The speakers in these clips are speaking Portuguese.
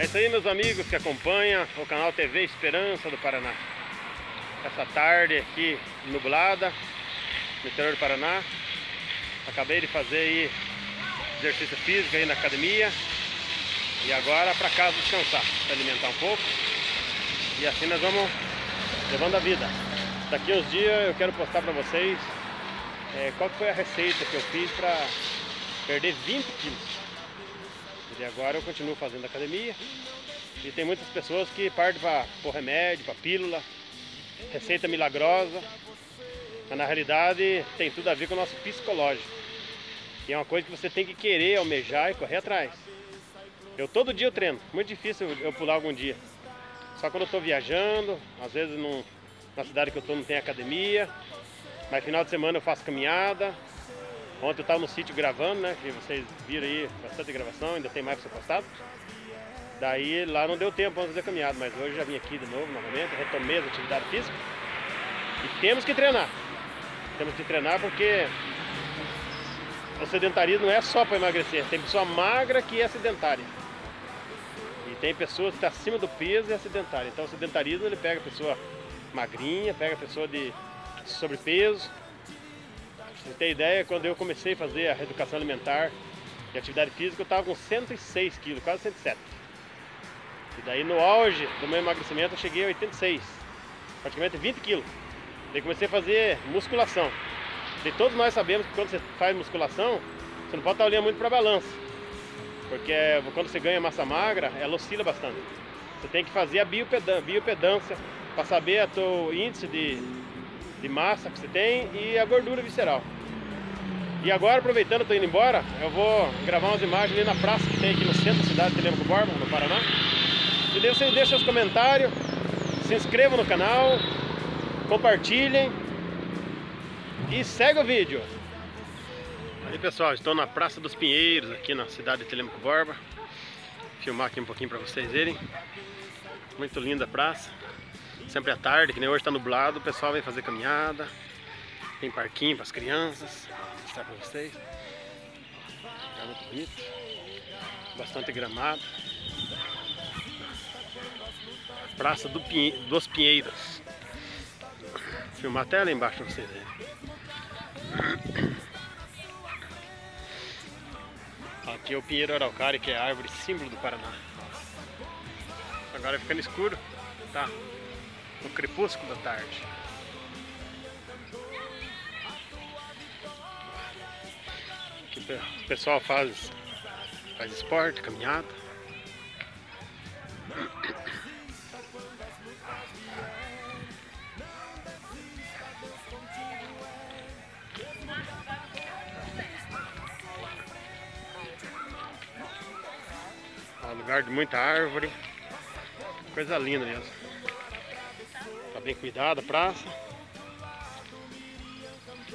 É isso aí, meus amigos que acompanham o canal TV Esperança do Paraná. Essa tarde aqui nublada, no interior do Paraná. Acabei de fazer aí exercício físico aí na academia. E agora para casa descansar, para alimentar um pouco. E assim nós vamos levando a vida. Daqui uns dias eu quero postar para vocês é, qual foi a receita que eu fiz para perder 20 quilos. E agora eu continuo fazendo academia. E tem muitas pessoas que partem para pôr remédio, para pílula, receita milagrosa. Mas na realidade tem tudo a ver com o nosso psicológico. E é uma coisa que você tem que querer, almejar e correr atrás. Eu todo dia eu treino, muito difícil eu pular algum dia. Só quando eu estou viajando, às vezes na cidade que eu estou não tem academia. Mas final de semana eu faço caminhada, Ontem eu estava no sítio gravando, né? Que vocês viram aí bastante gravação, ainda tem mais para ser postado. Daí lá não deu tempo para fazer caminhada, mas hoje já vim aqui de novo, novamente, retomei a atividade física. E temos que treinar. Temos que treinar porque o sedentarismo não é só para emagrecer, tem pessoa magra que é sedentária. E tem pessoas que estão tá acima do peso e é sedentária. Então o sedentarismo ele pega a pessoa magrinha, pega a pessoa de sobrepeso, você tem ideia, quando eu comecei a fazer a reeducação alimentar e atividade física, eu estava com 106 quilos, quase 107. E daí no auge do meu emagrecimento eu cheguei a 86, praticamente 20 quilos. Daí comecei a fazer musculação. E todos nós sabemos que quando você faz musculação, você não pode estar olhando muito para a balança. Porque quando você ganha massa magra, ela oscila bastante. Você tem que fazer a biopedância para saber o teu índice de, de massa que você tem e a gordura visceral. E agora, aproveitando, estou indo embora, eu vou gravar umas imagens ali na praça que tem aqui no centro da cidade de Telemaco Borba, no Paraná. E daí vocês deixem seus comentários, se inscrevam no canal, compartilhem e segue o vídeo. Aí pessoal, estou na Praça dos Pinheiros, aqui na cidade de Telemaco Borba. Filmar aqui um pouquinho para vocês verem. Muito linda a praça. Sempre à tarde, que nem hoje está nublado, o pessoal vem fazer caminhada. Tem parquinho para as crianças mostrar para vocês. É muito bonito. Bastante gramado. Praça do Pinhe... dos Pinheiros. Vou filmar até lá embaixo para vocês verem. Aqui é o Pinheiro Araucária, que é a árvore símbolo do Paraná. Agora ficando escuro, tá? No crepúsculo da tarde. o pessoal faz, faz esporte, caminhada. Lugar de muita árvore. Coisa linda mesmo. Tá bem cuidada a praça.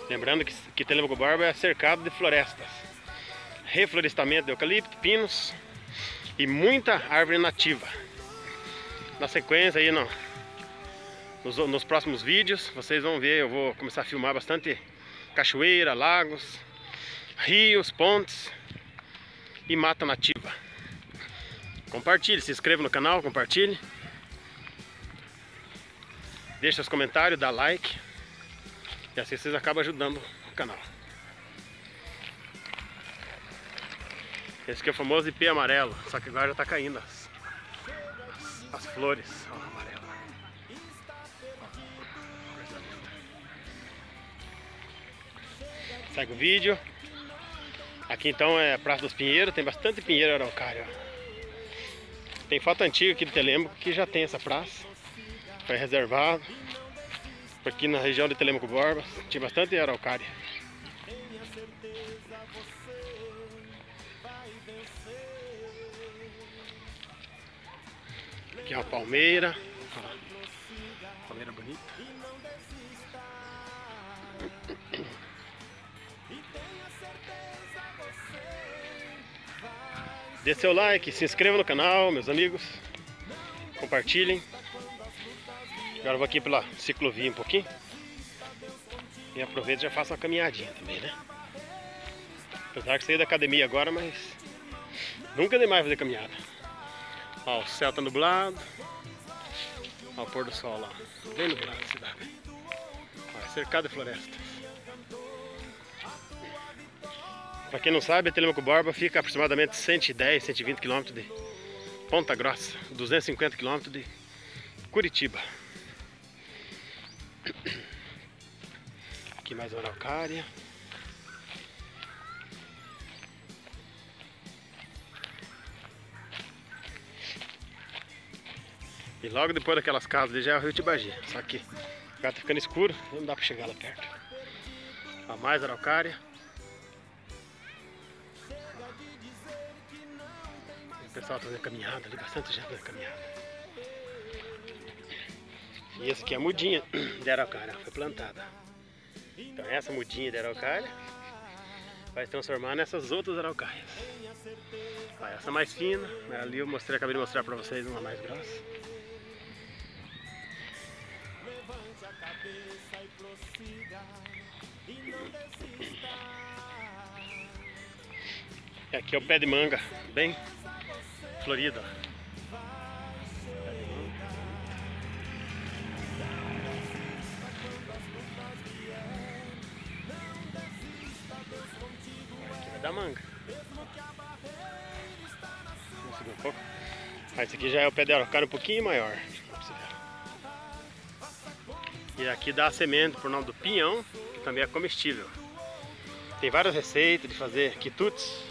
Lembrando que, que Telemaco Barba é cercado de florestas. Reflorestamento de eucalipto, pinos e muita árvore nativa. Na sequência aí no, nos, nos próximos vídeos vocês vão ver, eu vou começar a filmar bastante cachoeira, lagos, rios, pontes e mata nativa. Compartilhe, se inscreva no canal, compartilhe. Deixe seus comentários, dá like. E assim vocês acabam ajudando o canal. Esse aqui é o famoso IP amarelo, só que agora já está caindo as, as, as flores ó, amarelo. Segue o vídeo. Aqui então é a Praça dos Pinheiros, tem bastante pinheiro araucário. Tem foto antiga aqui do Telemaco que já tem essa praça. Foi reservado aqui na região de Telemaco Borba, tinha bastante araucária. Aqui é uma palmeira, palmeira bonita. Dê seu like, se inscreva no canal, meus amigos. Compartilhem. Agora eu vou aqui pela ciclovia um pouquinho. E aproveito e já faço uma caminhadinha também, né? Apesar que saí da academia agora, mas nunca demais fazer caminhada. Ó, o céu tá nublado. Ó, o pôr do sol lá. Bem nublado a cidade. Ó, é cercado de florestas. Pra quem não sabe, Telemaco Borba fica aproximadamente 110, 120 km de Ponta Grossa, 250 km de Curitiba. Aqui mais araucária. E logo depois daquelas casas ali já é o rio Tibagi. Só que agora tá ficando escuro, não dá pra chegar lá perto. A mais araucária. O pessoal tá fazendo caminhada ali, bastante gente fazendo caminhada. E essa aqui é a mudinha de araucária, foi plantada. Então essa mudinha de araucária vai se transformar nessas outras araucárias. essa mais fina, ali eu mostrei, acabei de mostrar pra vocês uma mais grossa. Aqui é o pé de manga, bem florido. Manga. Vamos subir um pouco. Ah, esse aqui já é o pé de araucária um pouquinho maior. E aqui dá a semente por nome do pinhão, que também é comestível. Tem várias receitas de fazer quitutes,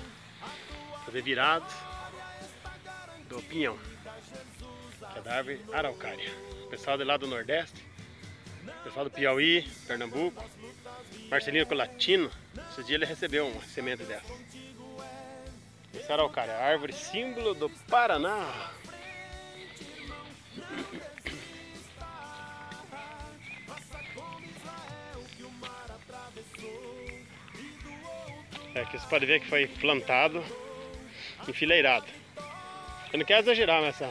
fazer virados do pinhão, que é da árvore araucária. O pessoal de lá do Nordeste, pessoal do Piauí, Pernambuco, Marcelino Colatino, esse dia ele recebeu uma semente dessa. Esse araucária, árvore símbolo do Paraná. É, que você pode ver que foi plantado, enfileirado. Eu não quero exagerar, mas essa,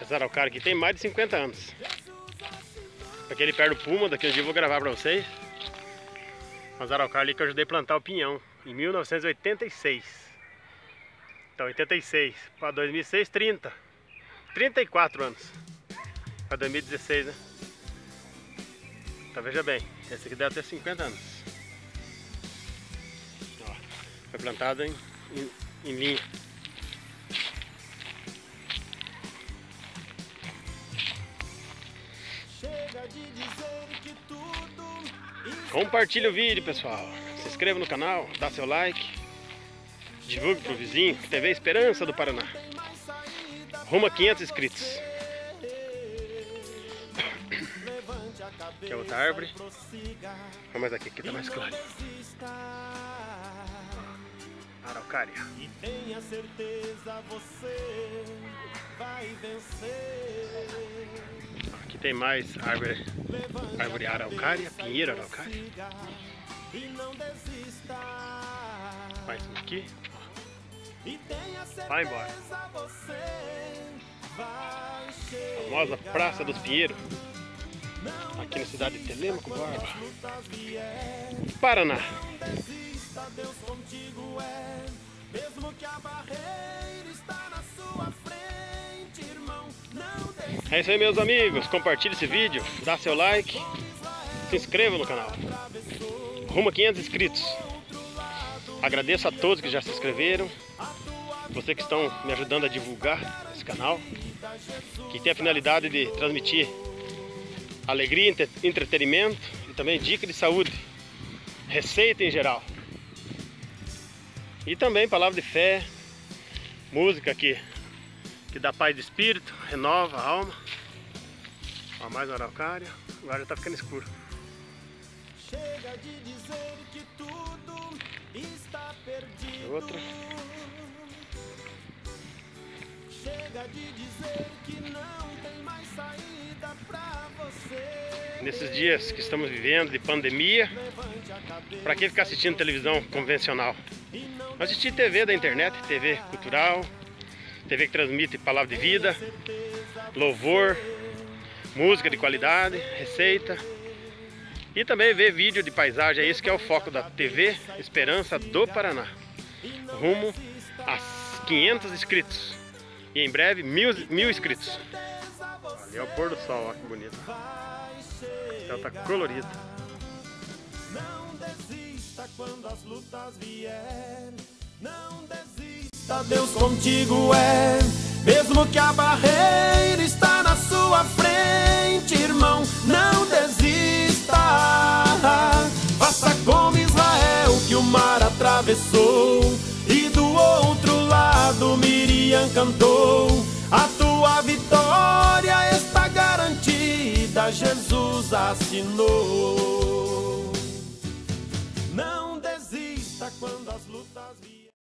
essa araucária aqui tem mais de 50 anos. Aquele do Puma, daquele dia eu vou gravar pra vocês. Mas araucária ali que eu ajudei a plantar o pinhão, em 1986. Então, 86 para 2006, 30. 34 anos. Para 2016, né? Então veja bem, esse aqui deve ter 50 anos. Foi plantada em, em, em linha. Compartilhe o vídeo, pessoal. Se inscreva no canal, dá seu like. Divulgue pro vizinho. TV Esperança do Paraná. Rumo a 500 inscritos. Aqui é outra árvore. Vamos aqui, aqui tá mais claro. Araucária. E tenha certeza você vai vencer. Aqui tem mais árvore, árvore araucária, pinheiro araucária. Mais um aqui. Vai embora. Famosa Praça dos Pinheiros. Aqui na cidade de Telemaco Borba. Paraná. Mesmo que a barreira está na sua frente, irmão, não É isso aí, meus amigos. Compartilhe esse vídeo, dá seu like, se inscreva no canal. Rumo a 500 inscritos. Agradeço a todos que já se inscreveram, vocês que estão me ajudando a divulgar esse canal, que tem a finalidade de transmitir alegria, entretenimento e também dica de saúde, receita em geral. E também palavra de fé, música que, que dá paz de espírito, renova a alma. Ó, mais uma araucária, agora já tá ficando escuro. Chega de dizer que tudo está perdido. Outra. Chega de dizer que não tem mais saída pra você. Nesses dias que estamos vivendo de pandemia, para que ficar assistindo televisão convencional? Assistir TV da internet, TV cultural, TV que transmite palavra de vida, louvor, música de qualidade, receita. E também ver vídeo de paisagem, é isso que é o foco da TV Esperança do Paraná. Rumo a 500 inscritos. E em breve, mil, mil inscritos. Ali é o pôr do sol, ó, que bonito. O céu tá colorido. Não desista quando as lutas vier. Não desista, Deus contigo é. Mesmo que a barreira está na sua frente, irmão, não desista. Faça como Israel que o mar atravessou e do outro lado Miriam cantou. A tua vitória está garantida, Jesus assinou. Não desista quando as